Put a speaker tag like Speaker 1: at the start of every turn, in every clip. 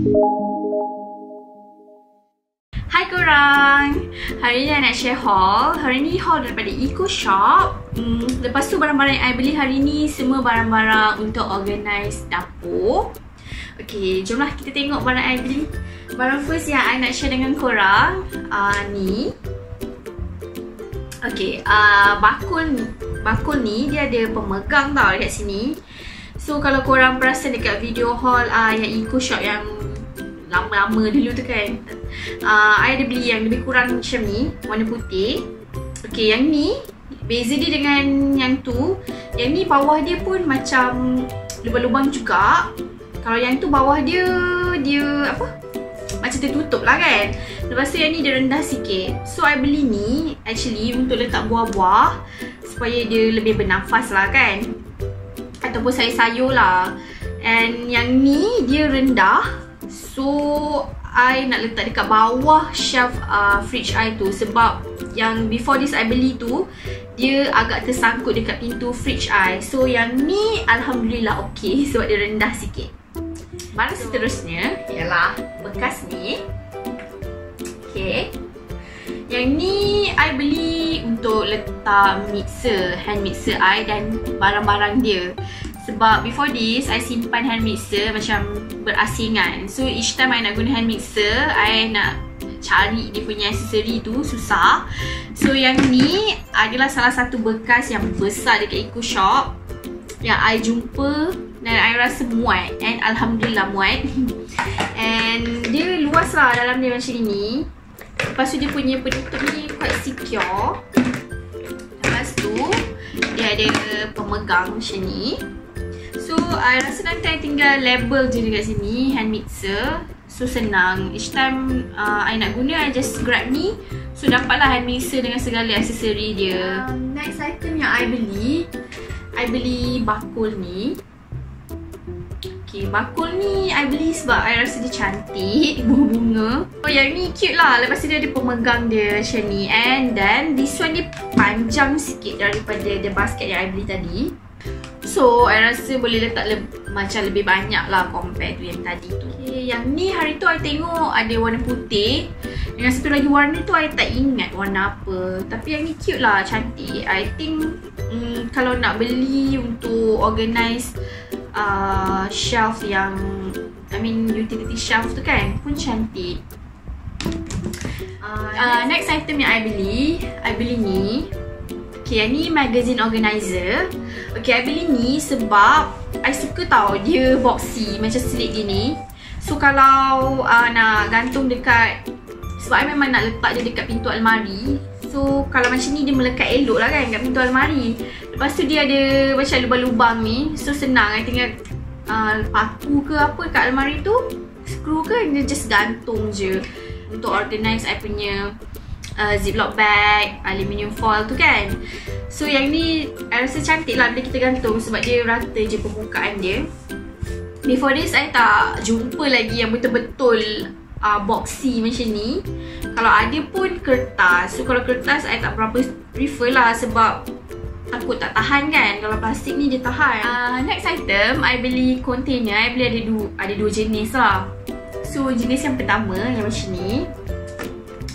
Speaker 1: Hai korang. Hari ni I nak share haul. Hari ni haul daripada Eco Shop. Hmm, Lepas tu barang-barang yang I beli hari ni Semua barang-barang untuk organize dapur. Okay, jomlah kita tengok barang I beli. Barang first yang I nak share dengan korang uh, Ni. Okay, uh, bakul Bakul ni dia ada pemegang tau dekat sini So kalau korang perasan dekat video haul uh, Yang Eco Shop yang lama-lama dulu tu kan uh, I ada beli yang lebih kurang macam ni Warna putih. Okay yang ni Beza dia dengan yang tu Yang ni bawah dia pun macam Lubang-lubang juga. Kalau yang tu bawah dia Dia apa? Macam tertutup lah kan. Lepas tu yang ni dia rendah sikit. So I beli ni Actually untuk letak buah-buah Supaya dia lebih bernafas lah kan Ataupun sayur-sayur lah. And yang ni dia rendah. So I nak letak dekat bawah shelf uh, fridge I tu. Sebab yang before this I beli tu Dia agak tersangkut dekat pintu fridge I. So yang ni Alhamdulillah okay. Sebab dia rendah sikit. Barang seterusnya. Ialah bekas ni. Okay Yang ni I beli untuk letak mixer Hand mixer I dan barang-barang dia. Sebab before this, I simpan hand mixer macam berasingan. So each time I nak guna hand mixer, I nak cari dia punya aksesori tu susah. So yang ni adalah salah satu bekas yang besar dekat Eco Shop Yang I jumpa dan I rasa muat And Alhamdulillah muat. And dia luas lah dalam dia macam ni Lepas tu dia punya penutup ni quite secure. Lepas tu dia ada pemegang macam ni. So, I rasa nanti I tinggal label je dekat sini Hand mixer. So, senang. Each time uh, I nak guna, I just grab ni. So, dapatlah hand mixer dengan segala aksesori dia. Um, Next item yang I beli I beli bakul ni Okay, bakul ni I beli sebab I rasa dia cantik Bunga-bunga Oh, yang ni cute lah Lepas tu dia ada pemegang dia macam ni And then, this one dia panjang sikit daripada the basket yang I beli tadi So, I rasa boleh letak le macam lebih banyak lah compare tu yang tadi tu. Okay, yang ni hari tu I tengok ada warna putih. Dengan satu lagi warna tu I tak ingat warna apa. Tapi yang ni cute lah, cantik. I think mm, kalau nak beli untuk organize uh, shelf yang I mean utility shelf tu kan pun cantik. Uh, uh, next item yang I beli, I beli ni. Okay, yang ni magazine organizer. Okay, I beli ni sebab I suka tau dia boxy macam slit gini. So, kalau uh, nak gantung dekat sebab I memang nak letak dia dekat pintu almari. So, kalau macam ni dia melekat elok lah kan kat pintu almari. Lepas tu dia ada macam lubang-lubang ni. So, senang. I tinggal uh, paku ke apa kat almari tu. Screw ke dia just gantung je. Untuk organize I punya uh, ziplock bag, aluminium foil tu kan So yang ni I rasa cantik lah bila kita gantung sebab dia rata je permukaan dia Before this I tak jumpa lagi yang betul-betul uh, boxy macam ni Kalau ada pun kertas So kalau kertas I tak berapa prefer lah sebab takut tak tahan kan Kalau plastik ni dia tahan uh, Next item I beli container I beli ada dua, ada dua jenis lah So jenis yang pertama yang macam ni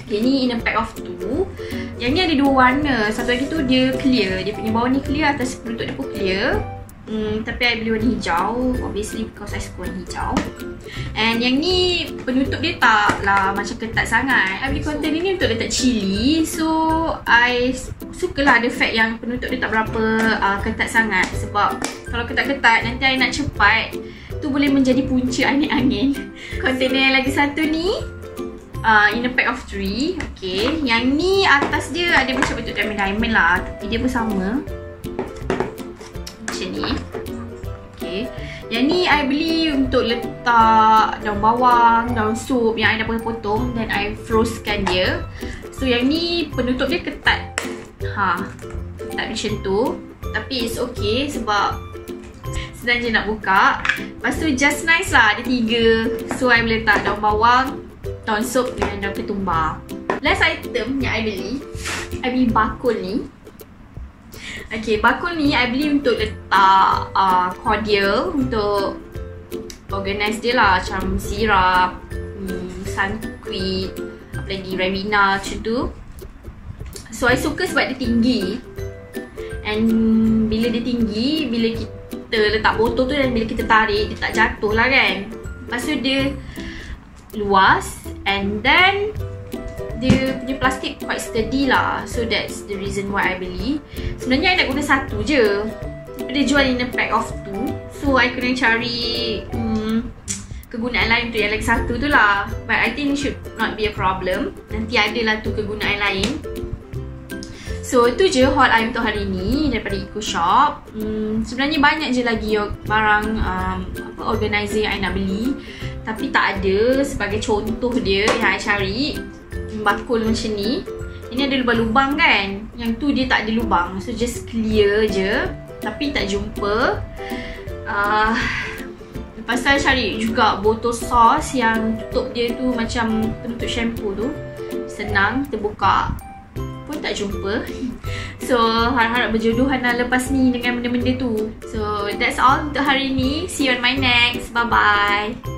Speaker 1: Okay, ni in a pack of two. Yang ni ada dua warna. Satu lagi tu dia clear. Dia punya bawah ni clear, atas penutup dia pun clear. Hmm, tapi I beli warna hijau. Obviously because I suka warna hijau. And yang ni penutup dia tak lah macam ketat sangat. I beli container ni untuk letak cili. So, I sukalah ada fact yang penutup dia tak berapa uh, ketat sangat. Sebab kalau ketat-ketat nanti I nak cepat. Tu boleh menjadi punca angin-angin. Container yang lagi satu ni uh, in a pack of three. Okay. Yang ni atas dia ada macam bentuk diamond-diamond lah. Tapi dia pun sama. Macam ni. Okay. Yang ni I beli untuk letak daun bawang, daun sup yang I dah potong dan I frozekan dia. So yang ni penutup dia ketat. Ha. Ketat macam tu. Tapi it's okay sebab senang je nak buka. Lepas tu just nice lah. Ada tiga. So I boleh letak daun bawang, daun sup dengan daun ketumbar. Last item yang I beli, I beli bakul ni. Okay, bakul ni I beli untuk letak uh, cordial untuk organize dia lah macam sirap, hmm, sunquid, apa lagi Revina macam tu. So I suka sebab dia tinggi. And bila dia tinggi, bila kita letak botol tu dan bila kita tarik, dia tak jatuh lah kan. Lepas tu dia luas and then dia punya plastik quite sturdy lah. So that's the reason why I beli. Sebenarnya I nak guna satu je. Tapi dia jual in a pack of two. So I kena cari hmm, kegunaan lain untuk yang lagi satu tu lah. But I think should not be a problem. Nanti ada lah tu kegunaan lain. So itu je haul I untuk hari ni daripada Eco Shop. Hmm, sebenarnya banyak je lagi barang um, apa organizer yang I nak beli. Tapi tak ada sebagai contoh dia yang I cari bakul macam ni. Ini ada lubang-lubang kan? Yang tu dia tak ada lubang. So just clear je. Tapi tak jumpa. Uh, Lepas tu cari juga botol sos Yang tutup dia tu macam penutup shampoo tu. Senang kita buka Pun tak jumpa. So harap-harap berjodohan lah lepas ni dengan benda-benda tu. So that's all untuk hari ni. See you on my next. Bye-bye